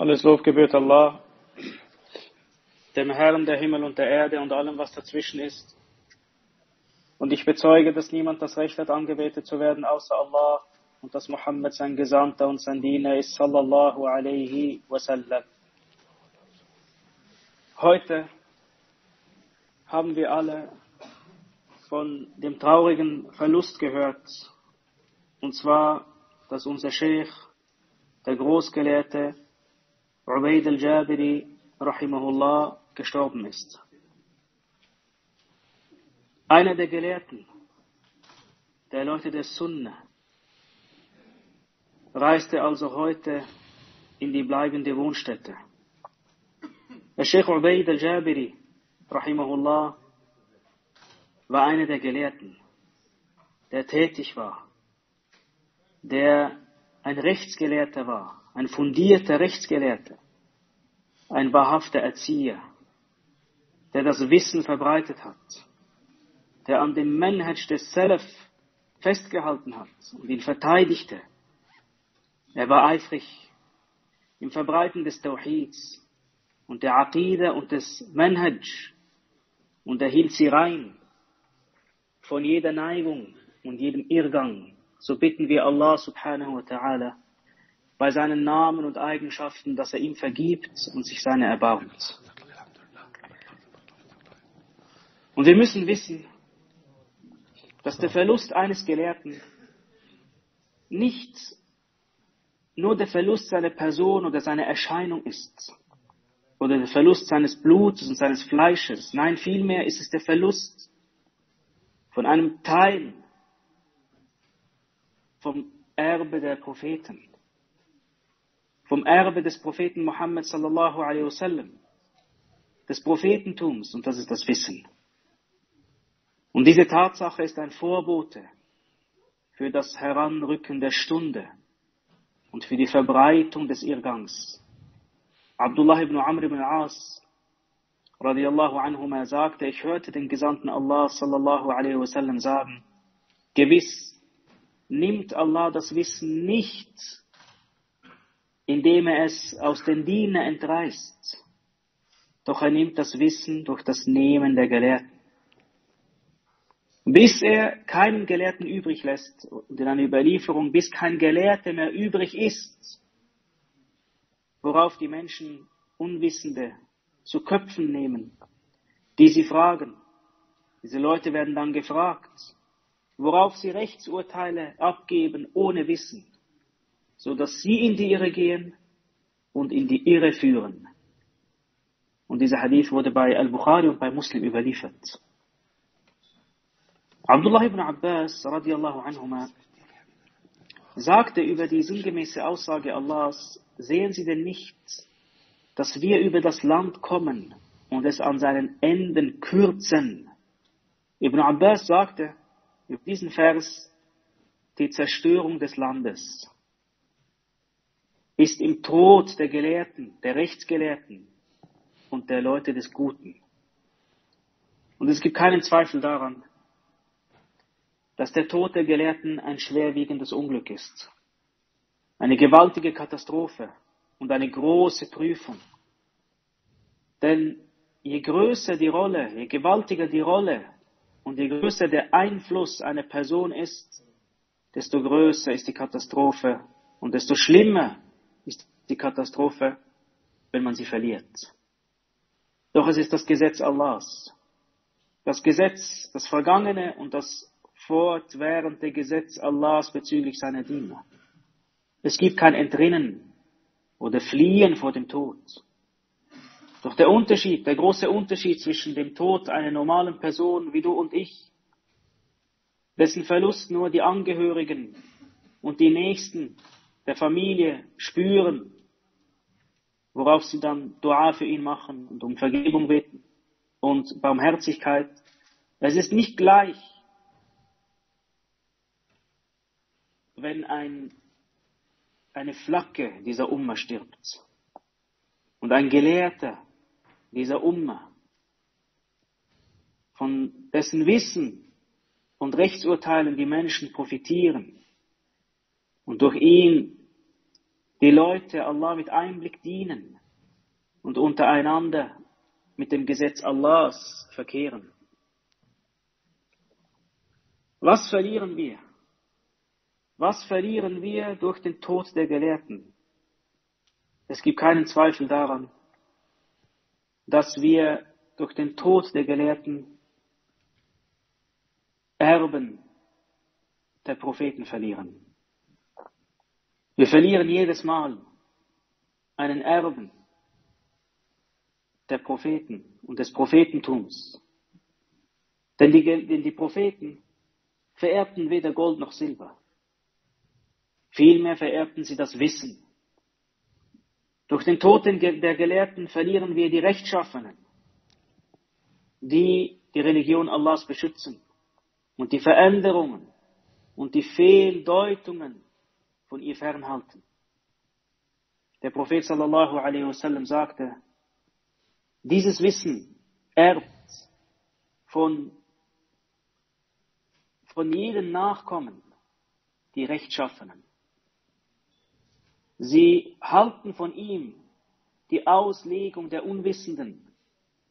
Alles Lob gebührt Allah, dem Herrn der Himmel und der Erde und allem, was dazwischen ist. Und ich bezeuge, dass niemand das Recht hat, angebetet zu werden, außer Allah und dass Muhammad sein Gesandter und sein Diener ist, sallallahu alaihi wasallam. Heute haben wir alle von dem traurigen Verlust gehört, und zwar, dass unser Sheikh, der Großgelehrte, Ubaid al-Jabiri, rahimahullah, gestorben ist. Einer der Gelehrten, der Leute der Sunna, reiste also heute in die bleibende Wohnstätte. Der Sheikh Ubaid al-Jabiri, rahimahullah, war einer der Gelehrten, der tätig war, der ein Rechtsgelehrter war, ein fundierter Rechtsgelehrter, ein wahrhafter Erzieher, der das Wissen verbreitet hat, der an dem Manhaj des Salaf festgehalten hat und ihn verteidigte. Er war eifrig im Verbreiten des Tawhids und der Aqidah und des Manhaj und er hielt sie rein von jeder Neigung und jedem Irrgang. So bitten wir Allah subhanahu wa ta'ala, bei seinen Namen und Eigenschaften, dass er ihm vergibt und sich seine erbarmt. Und wir müssen wissen, dass der Verlust eines Gelehrten nicht nur der Verlust seiner Person oder seiner Erscheinung ist, oder der Verlust seines Blutes und seines Fleisches. Nein, vielmehr ist es der Verlust von einem Teil vom Erbe der Propheten vom Erbe des Propheten Muhammad sallallahu alaihi wasallam, des Prophetentums, und das ist das Wissen. Und diese Tatsache ist ein Vorbote für das Heranrücken der Stunde und für die Verbreitung des Irrgangs. Abdullah ibn Amr ibn As radiallahu anhuma sagte, ich hörte den Gesandten Allah sallallahu alaihi wasallam sagen, gewiss nimmt Allah das Wissen nicht indem er es aus den Diener entreißt. Doch er nimmt das Wissen durch das Nehmen der Gelehrten. Bis er keinen Gelehrten übrig lässt, und in einer Überlieferung, bis kein Gelehrter mehr übrig ist, worauf die Menschen Unwissende zu Köpfen nehmen, die sie fragen. Diese Leute werden dann gefragt, worauf sie Rechtsurteile abgeben ohne Wissen so dass sie in die Irre gehen und in die Irre führen. Und dieser Hadith wurde bei Al-Bukhari und bei Muslim überliefert. Abdullah ibn Abbas radiallahu anhuma sagte über die sinngemäße Aussage Allahs, sehen Sie denn nicht, dass wir über das Land kommen und es an seinen Enden kürzen? Ibn Abbas sagte über diesen Vers die Zerstörung des Landes ist im Tod der Gelehrten, der Rechtsgelehrten und der Leute des Guten. Und es gibt keinen Zweifel daran, dass der Tod der Gelehrten ein schwerwiegendes Unglück ist. Eine gewaltige Katastrophe und eine große Prüfung. Denn je größer die Rolle, je gewaltiger die Rolle und je größer der Einfluss einer Person ist, desto größer ist die Katastrophe und desto schlimmer die Katastrophe, wenn man sie verliert. Doch es ist das Gesetz Allahs. Das Gesetz, das vergangene und das fortwährende Gesetz Allahs bezüglich seiner Diener. Es gibt kein Entrinnen oder Fliehen vor dem Tod. Doch der Unterschied, der große Unterschied zwischen dem Tod einer normalen Person wie du und ich, dessen Verlust nur die Angehörigen und die Nächsten der Familie spüren, worauf sie dann Dua für ihn machen und um Vergebung beten und Barmherzigkeit. Es ist nicht gleich, wenn ein, eine Flagge dieser Umma stirbt und ein Gelehrter dieser Umma, von dessen Wissen und Rechtsurteilen die Menschen profitieren und durch ihn die Leute Allah mit Einblick dienen und untereinander mit dem Gesetz Allahs verkehren. Was verlieren wir? Was verlieren wir durch den Tod der Gelehrten? Es gibt keinen Zweifel daran, dass wir durch den Tod der Gelehrten Erben der Propheten verlieren. Wir verlieren jedes Mal einen Erben der Propheten und des Prophetentums. Denn die, denn die Propheten vererbten weder Gold noch Silber. Vielmehr vererbten sie das Wissen. Durch den Tod der Gelehrten verlieren wir die Rechtschaffenen, die die Religion Allahs beschützen und die Veränderungen und die Fehldeutungen von ihr fernhalten. Der Prophet sallallahu alaihi wasallam sagte, dieses Wissen erbt von, von jedem Nachkommen die Rechtschaffenen. Sie halten von ihm die Auslegung der Unwissenden,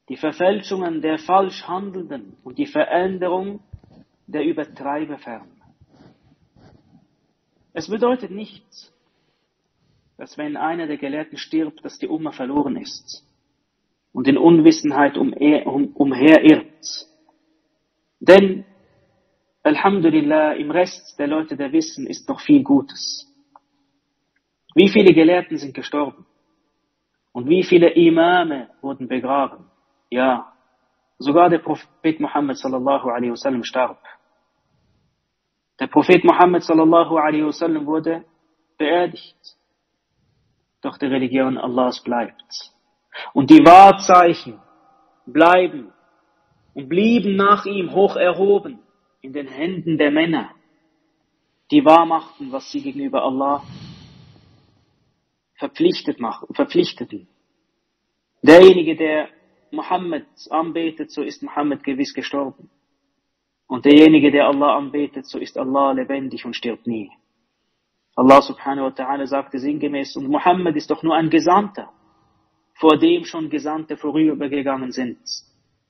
die Verfälschungen der Falschhandelnden und die Veränderung der Übertreiber fern. Es bedeutet nicht, dass wenn einer der Gelehrten stirbt, dass die Umma verloren ist und in Unwissenheit umherirrt. Denn, Alhamdulillah, im Rest der Leute, der wissen, ist noch viel Gutes. Wie viele Gelehrten sind gestorben? Und wie viele Imame wurden begraben? Ja, sogar der Prophet Muhammad sallallahu alaihi wasallam starb. Der Prophet Muhammad sallallahu alaihi wasallam wurde beerdigt. Doch die Religion Allahs bleibt. Und die Wahrzeichen bleiben und blieben nach ihm hoch erhoben in den Händen der Männer, die wahrmachten, was sie gegenüber Allah verpflichtet machen, verpflichteten. Derjenige, der Muhammad anbetet, so ist Muhammad gewiss gestorben. Und derjenige, der Allah anbetet, so ist Allah lebendig und stirbt nie. Allah subhanahu wa ta'ala sagte sinngemäß, und Muhammad ist doch nur ein Gesandter, vor dem schon Gesandte vorübergegangen sind.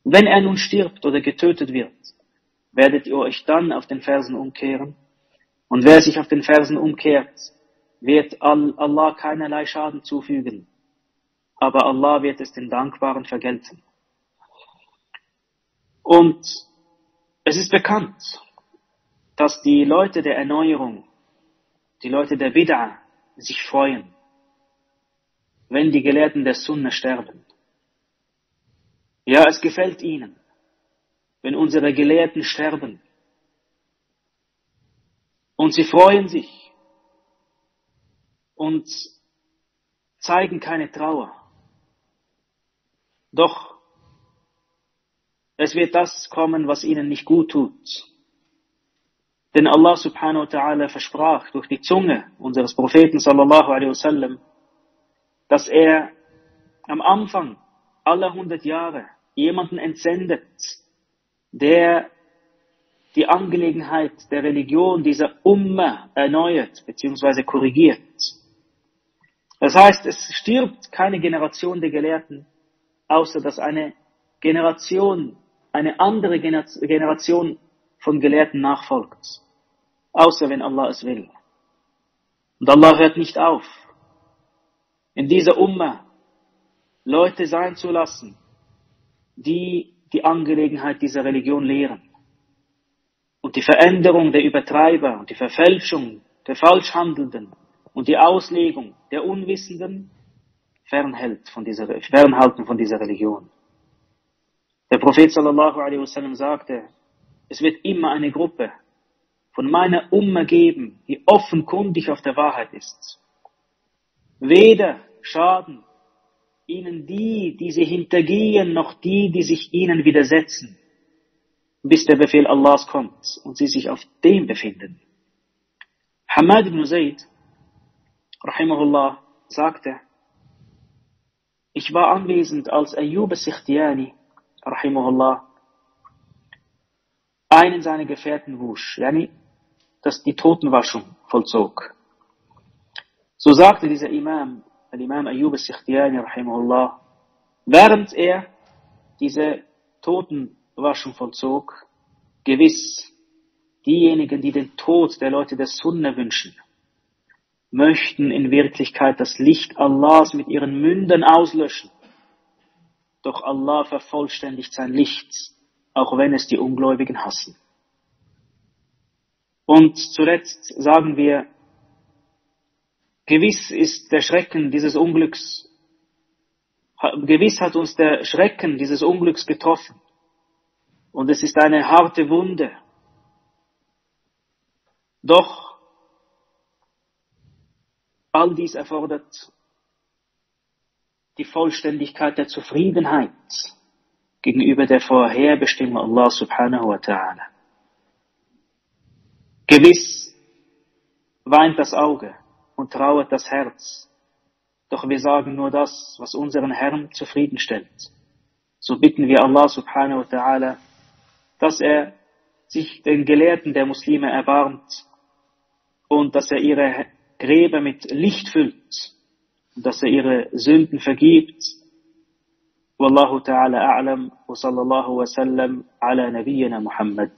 Wenn er nun stirbt oder getötet wird, werdet ihr euch dann auf den Fersen umkehren? Und wer sich auf den Fersen umkehrt, wird Allah keinerlei Schaden zufügen. Aber Allah wird es den Dankbaren vergelten. Und es ist bekannt, dass die Leute der Erneuerung, die Leute der Bid'ah sich freuen, wenn die Gelehrten der Sunna sterben. Ja, es gefällt ihnen, wenn unsere Gelehrten sterben. Und sie freuen sich und zeigen keine Trauer. Doch es wird das kommen, was ihnen nicht gut tut. Denn Allah subhanahu wa ta'ala versprach durch die Zunge unseres Propheten sallallahu alaihi wasallam, dass er am Anfang aller hundert Jahre jemanden entsendet, der die Angelegenheit der Religion dieser Umma erneuert bzw. korrigiert. Das heißt, es stirbt keine Generation der Gelehrten, außer dass eine Generation eine andere Generation von Gelehrten nachfolgt. Außer wenn Allah es will. Und Allah hört nicht auf, in dieser Umma Leute sein zu lassen, die die Angelegenheit dieser Religion lehren. Und die Veränderung der Übertreiber und die Verfälschung der Falschhandelnden und die Auslegung der Unwissenden fernhält von dieser, fernhalten von dieser Religion. Der Prophet sallallahu alaihi wasallam sagte, es wird immer eine Gruppe von meiner Umma geben, die offenkundig auf der Wahrheit ist. Weder schaden ihnen die, die sie hintergehen, noch die, die sich ihnen widersetzen, bis der Befehl Allahs kommt und sie sich auf dem befinden. Hamad ibn Zayd, rahimahullah, sagte, ich war anwesend, als Ayyub al-Sikhtiani rahimahullah, einen seiner Gefährten wusch, yani, dass die Totenwaschung vollzog. So sagte dieser Imam, Al-Imam Ayyub al-Sikhtiyani, rahimahullah, während er diese Totenwaschung vollzog, gewiss, diejenigen, die den Tod der Leute der Sunna wünschen, möchten in Wirklichkeit das Licht Allahs mit ihren Mündern auslöschen. Doch Allah vervollständigt sein Licht, auch wenn es die Ungläubigen hassen. Und zuletzt sagen wir, gewiss ist der Schrecken dieses Unglücks, gewiss hat uns der Schrecken dieses Unglücks getroffen. Und es ist eine harte Wunde. Doch all dies erfordert die Vollständigkeit der Zufriedenheit gegenüber der Vorherbestimmung Allah subhanahu wa ta'ala. Gewiss weint das Auge und trauert das Herz, doch wir sagen nur das, was unseren Herrn zufriedenstellt. So bitten wir Allah subhanahu wa ta'ala, dass er sich den Gelehrten der Muslime erbarmt und dass er ihre Gräber mit Licht füllt dass er ihre Sünden vergibt. Wallahu ta'ala a'lam wa sallallahu wa sallam ala nabiyyina Muhammad.